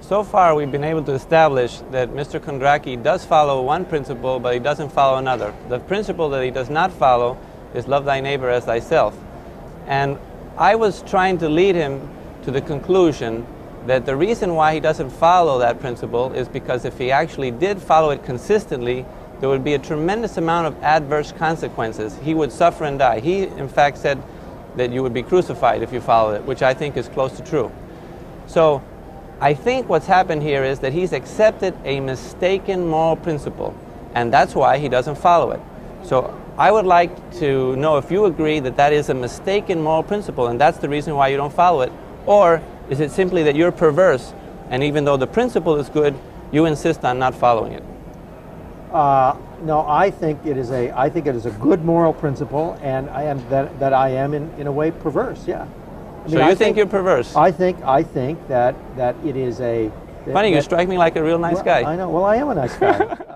So far, we've been able to establish that Mr. Kondracke does follow one principle, but he doesn't follow another. The principle that he does not follow is love thy neighbor as thyself. And I was trying to lead him to the conclusion that the reason why he doesn't follow that principle is because if he actually did follow it consistently, there would be a tremendous amount of adverse consequences. He would suffer and die. He, in fact, said that you would be crucified if you followed it, which I think is close to true. So I think what's happened here is that he's accepted a mistaken moral principle, and that's why he doesn't follow it. So I would like to know if you agree that that is a mistaken moral principle, and that's the reason why you don't follow it, or is it simply that you're perverse, and even though the principle is good, you insist on not following it? Uh, no, I think it is a I think it is a good moral principle, and I am that, that I am in, in a way perverse. Yeah. I mean, so you think, think, you're perverse? I think I think that that it is a. Funny, that, you strike me like a real nice well, guy. I know. Well, I am a nice guy.